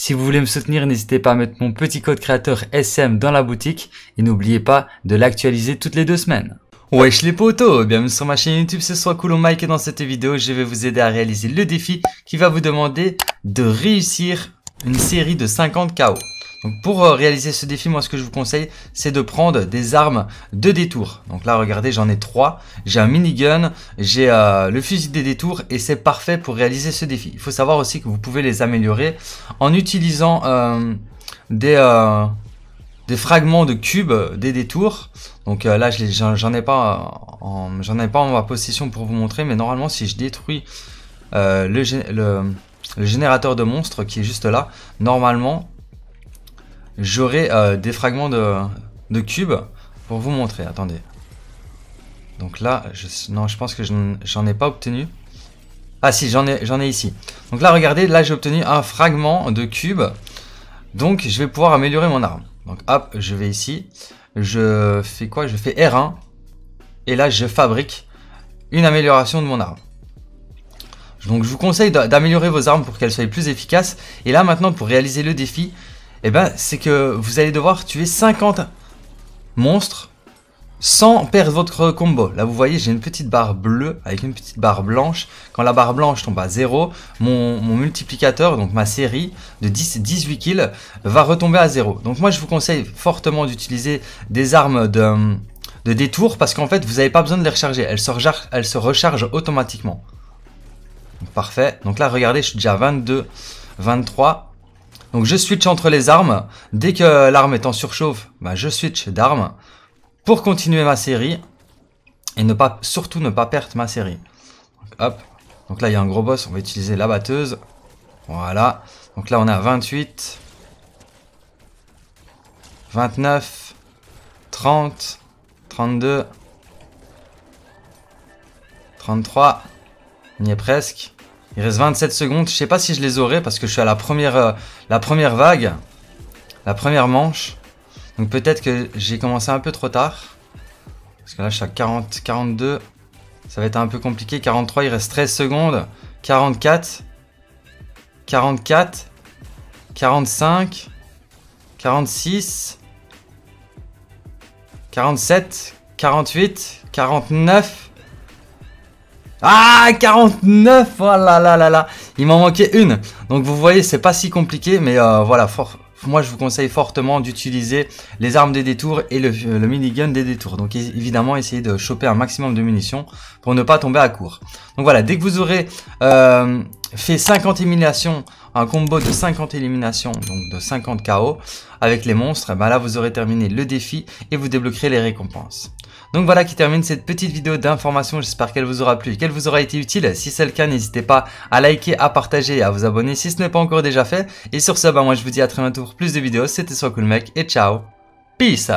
Si vous voulez me soutenir, n'hésitez pas à mettre mon petit code créateur SM dans la boutique et n'oubliez pas de l'actualiser toutes les deux semaines. Wesh les potos, bienvenue sur ma chaîne YouTube, ce soit Cool Mike et dans cette vidéo, je vais vous aider à réaliser le défi qui va vous demander de réussir une série de 50 KO. Donc pour euh, réaliser ce défi, moi ce que je vous conseille, c'est de prendre des armes de détour. Donc là, regardez, j'en ai trois. J'ai un minigun, j'ai euh, le fusil des détours et c'est parfait pour réaliser ce défi. Il faut savoir aussi que vous pouvez les améliorer en utilisant euh, des, des fragments de cubes des détours. Donc là, j'en ai pas j'en ai pas en ma possession pour vous montrer, mais normalement, si je détruis le, le générateur de monstres qui est juste là, normalement j'aurai euh, des fragments de, cubes pour vous montrer. Attendez. Donc là, je, non, je pense que j'en ai pas obtenu. Ah si, j'en ai, ai ici. Donc là, regardez, là j'ai obtenu un fragment de cube. Donc je vais pouvoir améliorer mon arme. Donc hop, je vais ici. Je fais quoi? Je fais R1. Et là, je fabrique une amélioration de mon arme. Donc je vous conseille d'améliorer vos armes pour qu'elles soient plus efficaces. Et là maintenant, pour réaliser le défi, eh ben, c'est que vous allez devoir tuer 50 monstres sans perdre votre combo. Là, vous voyez, j'ai une petite barre bleue avec une petite barre blanche. Quand la barre blanche tombe à 0, mon, multiplicateur, donc ma série de 10 18 kills, va retomber à 0. Donc moi, je vous conseille fortement d'utiliser des armes de, de détour parce qu'en fait, vous n'avez pas besoin de les recharger. Elles se, rechargent, se automatiquement. parfait. Donc là, regardez, je suis déjà à 22, 23. Donc je switch entre les armes. Dès que l'arme est en surchauffe, bah, je switch d'arme pour continuer ma série. Et ne pas, surtout ne pas perdre ma série. Hop. Donc là, il y a un gros boss. On va utiliser la batteuse. Voilà. Donc là, on est à 28. 29. 30. 32. 33. On y est presque. Il reste 27 secondes. Je sais pas si je les aurai parce que je suis à la première, euh, la première vague. La première manche. Donc peut-être que j'ai commencé un peu trop tard. Parce que là je suis à 40, 42. Ça va être un peu compliqué. 43, il reste 13 secondes. 44. 44. 45. 46. 47. 48. 49. Ah 49 Oh là là là là Il m'en manquait une Donc vous voyez c'est pas si compliqué mais euh, voilà fort, moi je vous conseille fortement d'utiliser les armes des détours et le, le, minigun des détours. Donc évidemment essayez de choper un maximum de munitions pour ne pas tomber à court. Donc voilà dès que vous aurez euh, fait 50 éliminations, un combo de 50 éliminations, donc de 50 KO avec les monstres, ben là vous aurez terminé le défi et vous débloquerez les récompenses. Donc voilà qui termine cette petite vidéo d'information, j'espère qu'elle vous aura plu et qu'elle vous aura été utile. Si c'est le cas, n'hésitez pas à liker, à partager et à vous abonner si ce n'est pas encore déjà fait. Et sur ce, bah moi je vous dis à très bientôt pour plus de vidéos, c'était soit mec et ciao, peace